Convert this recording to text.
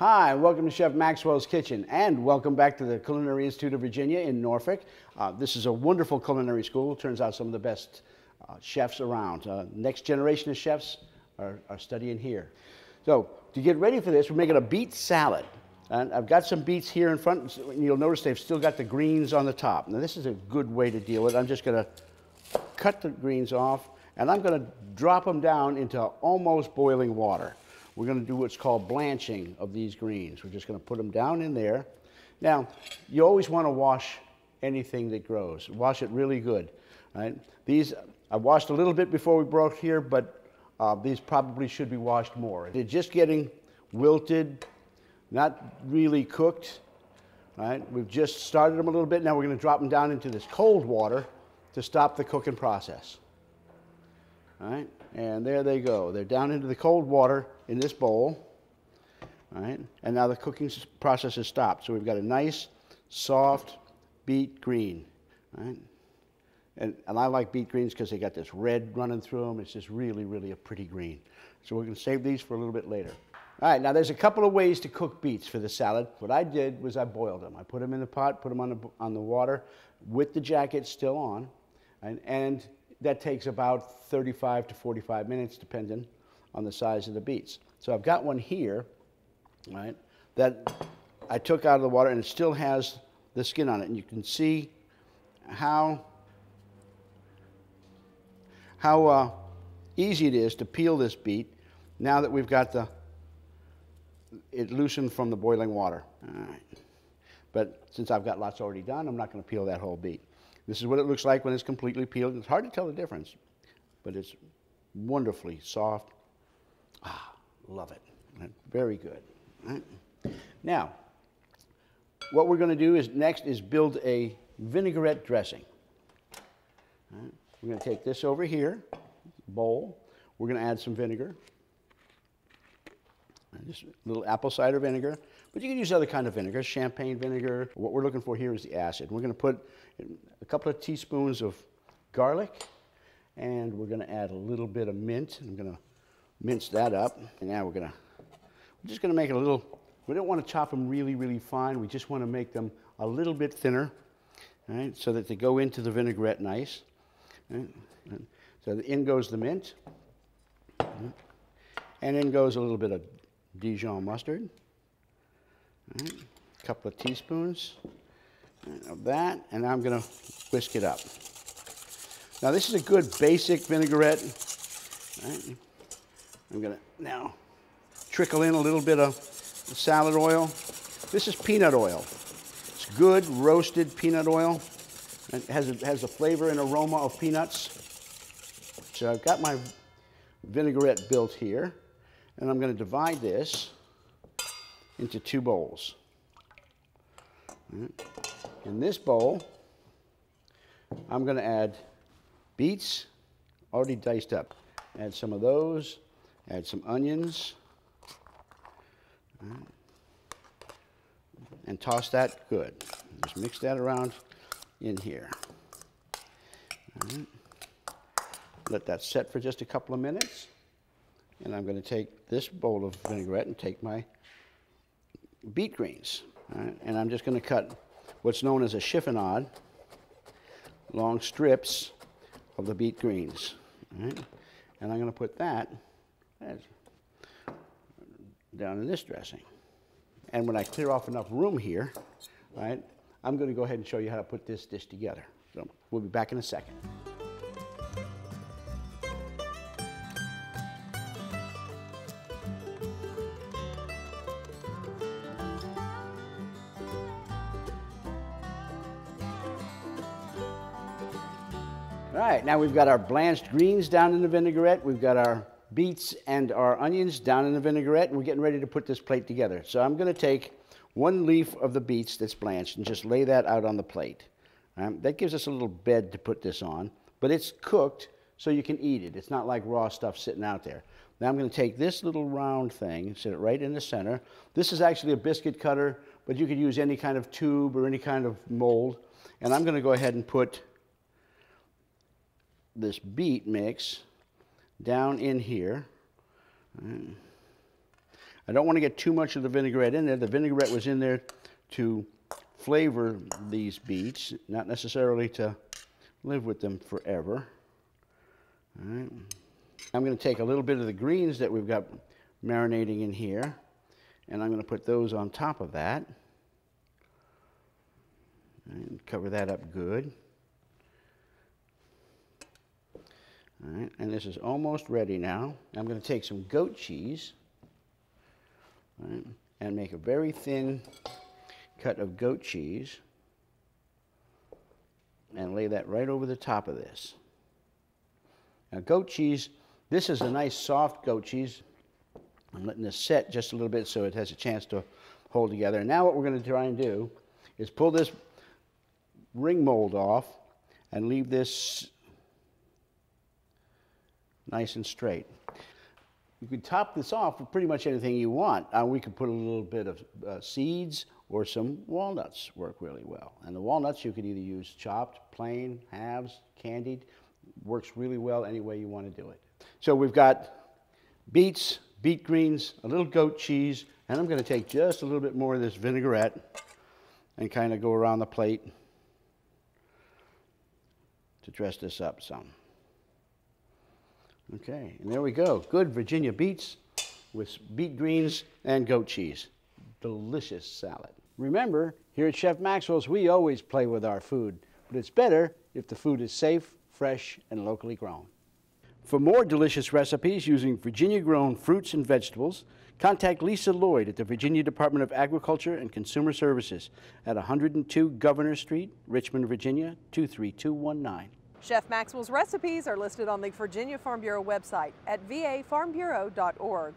Hi, welcome to Chef Maxwell's Kitchen, and welcome back to the Culinary Institute of Virginia in Norfolk. Uh, this is a wonderful culinary school. Turns out some of the best uh, chefs around. Uh, next generation of chefs are, are studying here. So to get ready for this, we're making a beet salad. And I've got some beets here in front. And you'll notice they've still got the greens on the top. Now this is a good way to deal with it. I'm just going to cut the greens off, and I'm going to drop them down into almost boiling water we're going to do what's called blanching of these greens. We're just going to put them down in there. Now, you always want to wash anything that grows. Wash it really good. Right? These, I washed a little bit before we brought here, but uh, these probably should be washed more. They're just getting wilted, not really cooked. Right? We've just started them a little bit. Now we're going to drop them down into this cold water to stop the cooking process. All right? And there they go. They're down into the cold water in this bowl. All right? And now the cooking process has stopped. So we've got a nice, soft beet green. Right? And, and I like beet greens because they got this red running through them. It's just really, really a pretty green. So we're going to save these for a little bit later. All right, now there's a couple of ways to cook beets for the salad. What I did was I boiled them. I put them in the pot, put them on the, on the water with the jacket still on, and, and that takes about 35 to 45 minutes, depending on the size of the beets. So I've got one here, right, that I took out of the water and it still has the skin on it. And you can see how, how uh, easy it is to peel this beet now that we've got the, it loosened from the boiling water. All right. But since I've got lots already done, I'm not going to peel that whole beet. This is what it looks like when it's completely peeled. It's hard to tell the difference, but it's wonderfully soft. Ah, love it. Very good. Right. Now, what we're going to do is next is build a vinaigrette dressing. Right. We're going to take this over here, bowl. We're going to add some vinegar. Just a little apple cider vinegar. But you can use other kind of vinegar, champagne vinegar. What we're looking for here is the acid. We're going to put a couple of teaspoons of garlic, and we're going to add a little bit of mint. I'm going to mince that up. And now we're going to, we're just going to make it a little, we don't want to chop them really, really fine. We just want to make them a little bit thinner, right, so that they go into the vinaigrette nice. Right? So in goes the mint, and in goes a little bit of Dijon mustard. A couple of teaspoons of that, and I'm going to whisk it up. Now this is a good basic vinaigrette. Right. I'm going to now trickle in a little bit of salad oil. This is peanut oil. It's good roasted peanut oil. It has a, has a flavor and aroma of peanuts. So I've got my vinaigrette built here, and I'm going to divide this into two bowls. In this bowl, I'm going to add beets already diced up. Add some of those. Add some onions. And toss that good. Just mix that around in here. Let that set for just a couple of minutes. And I'm going to take this bowl of vinaigrette and take my beet greens. And I'm just going to cut what's known as a chiffonade, long strips of the beet greens. And I'm going to put that down in this dressing. And when I clear off enough room here, right, I'm going to go ahead and show you how to put this dish together. So we'll be back in a second. All right, now we've got our blanched greens down in the vinaigrette. We've got our beets and our onions down in the vinaigrette, and we're getting ready to put this plate together. So I'm going to take one leaf of the beets that's blanched and just lay that out on the plate. Um, that gives us a little bed to put this on, but it's cooked so you can eat it. It's not like raw stuff sitting out there. Now I'm going to take this little round thing set it right in the center. This is actually a biscuit cutter, but you could use any kind of tube or any kind of mold. And I'm going to go ahead and put this beet mix down in here. I don't want to get too much of the vinaigrette in there. The vinaigrette was in there to flavor these beets, not necessarily to live with them forever. All right. I'm going to take a little bit of the greens that we've got marinating in here, and I'm going to put those on top of that. And cover that up good. All right, and this is almost ready now. I'm going to take some goat cheese right, and make a very thin cut of goat cheese and lay that right over the top of this. Now goat cheese, this is a nice soft goat cheese. I'm letting this set just a little bit so it has a chance to hold together. And now what we're going to try and do is pull this ring mold off and leave this nice and straight. You could top this off with pretty much anything you want. Uh, we could put a little bit of uh, seeds or some walnuts work really well. And the walnuts you could either use chopped, plain, halves, candied. Works really well any way you want to do it. So we've got beets, beet greens, a little goat cheese, and I'm going to take just a little bit more of this vinaigrette and kind of go around the plate to dress this up some. Okay, and there we go. Good Virginia beets with beet greens and goat cheese. Delicious salad. Remember, here at Chef Maxwell's, we always play with our food, but it's better if the food is safe, fresh, and locally grown. For more delicious recipes using Virginia-grown fruits and vegetables, contact Lisa Lloyd at the Virginia Department of Agriculture and Consumer Services at 102 Governor Street, Richmond, Virginia, 23219. Chef Maxwell's recipes are listed on the Virginia Farm Bureau website at vafarmbureau.org.